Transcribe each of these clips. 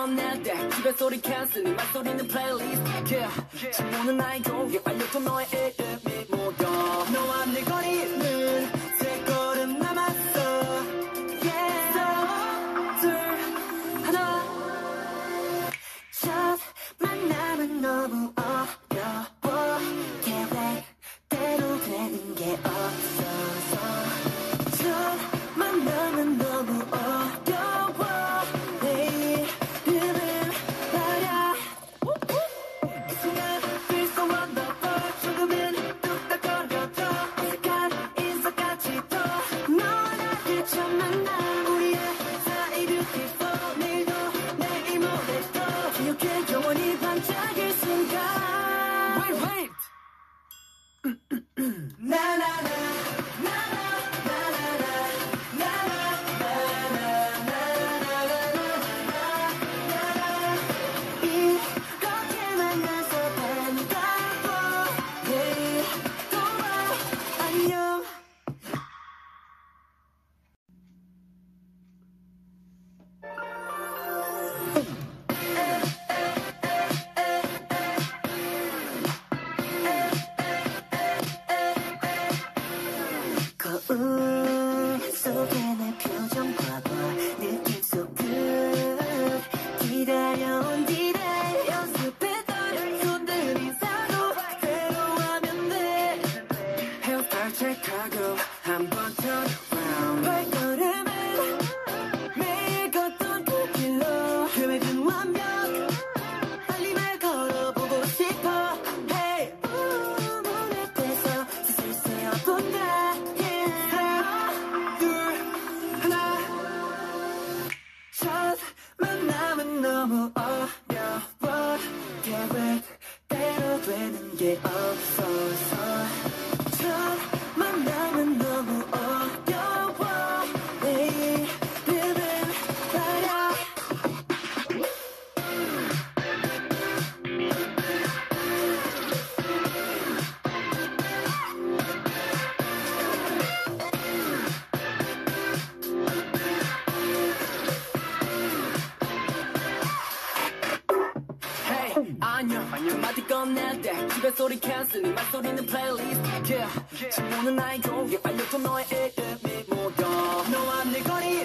떠날 때 집에 소리 캔슬이 말소리는 플레이리스트 yeah. 주문은 알고 yeah. 완료 좀 너의 이름이 묻어 너와 내 거리는 Bye. 안녕 마디 건넬 때 집에 소리 캔슬 네 말소리는 플레이리스트 yeah 주문은 알고 yeah 알려줘 너의 이름이 뭐야 너와 내 거리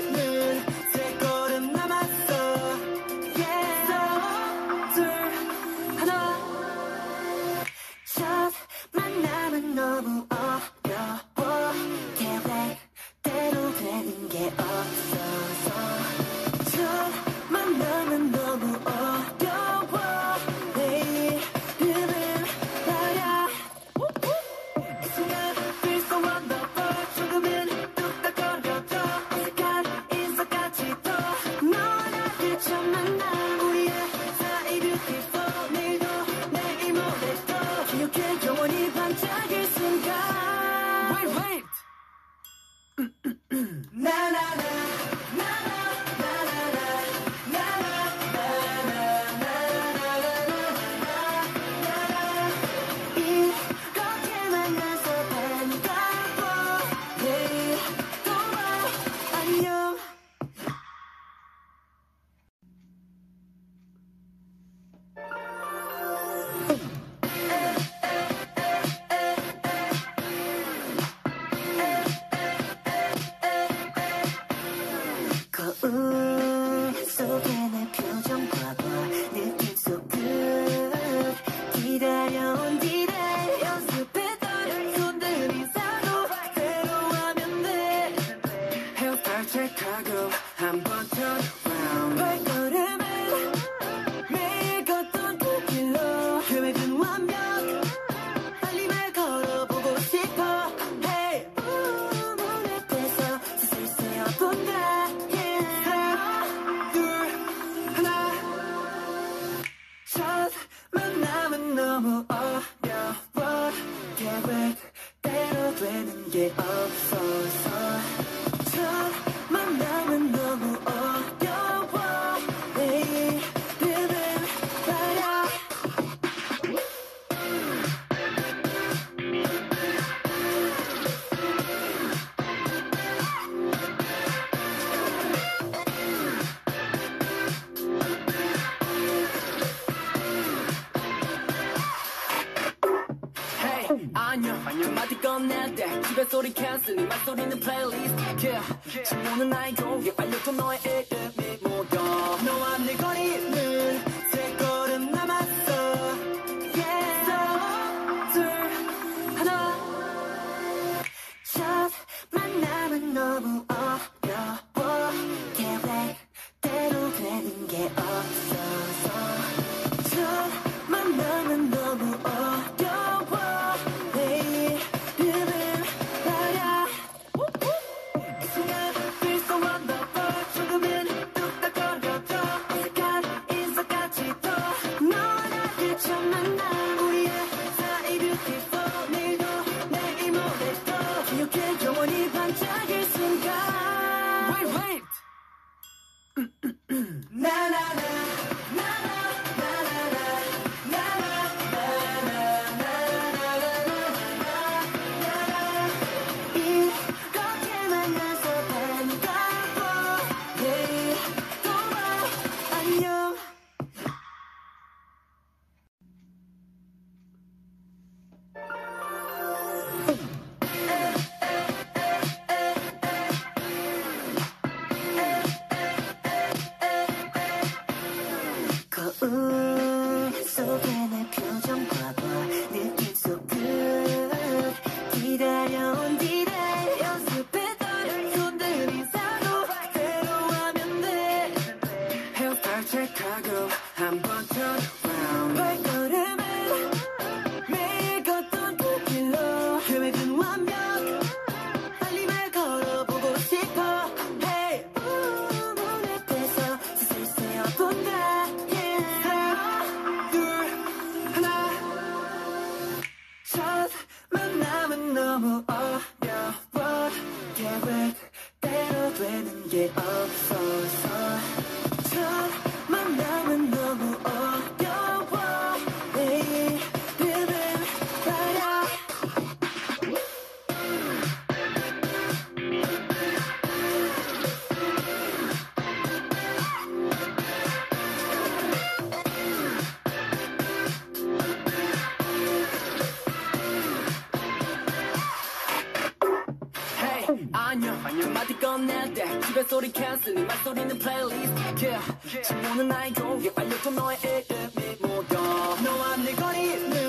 안녕 마디 건넬 때 집에 소리 캔슬 네 말소리는 플레이리스트 yeah. 주문은 나의 공개 빨려도 너의 이름이 묻어 너와 내 거리 down, did 한마디 건넬 때 집에 소리 캔슬 말소리는 플레이리스트 yeah. 친구는 나의 공기 완료 또 너의 이름이 묻어 너와 네 내 거리